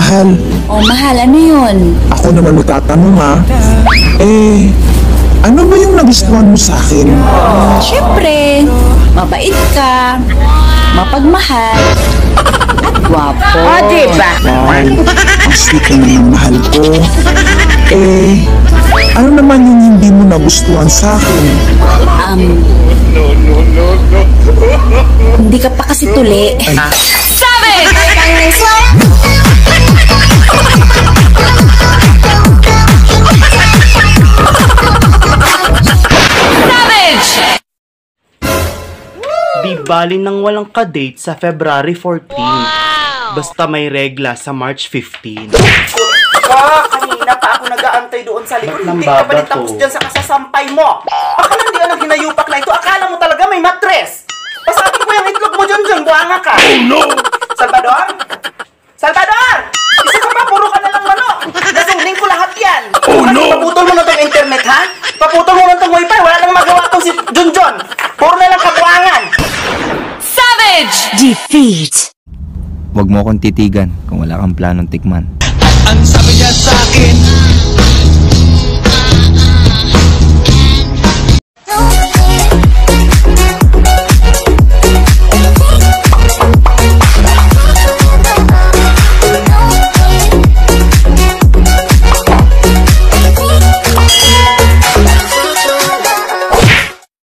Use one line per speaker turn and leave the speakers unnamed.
Mahal,
O mahal, ano yun?
ako naman magtatanong ha. Eh, ano ba yung nagustuhan mo sa akin?
Siyempre, mabait ka, mapagmahal, at gwapo. O, diba?
Wow, ang sweet naman ng mahal ko. Eh, ano naman yung hindi mo nagustuhan sa akin?
Um, hindi ka pa kasi tuli.
Di bali nang walang ka-date sa February 14. Basta may regla sa March 15.
Ka, kanina pa ako nag-aantay doon sa likod. Hindi ka pa rin tapos dyan sa kasasampay mo. Baka lang di ka nang hinayupak na ito. Akala mo talaga may matres. Pasabi ko yung itlog mo dyan dyan. Buhanga ka. Oh no! Salvador? Salvador! Isa ka pa, puro ka na lang manok. Nasuling ko lahat yan. Oh no! Paputol mo na tong internet, ha? Paputol mo na tong wifi. Wala nang magawa tong si Junjun. Puro na lang kabuangan.
Huwag mo akong titigan kung wala kang planong tikman.
Ang sabi niya sa akin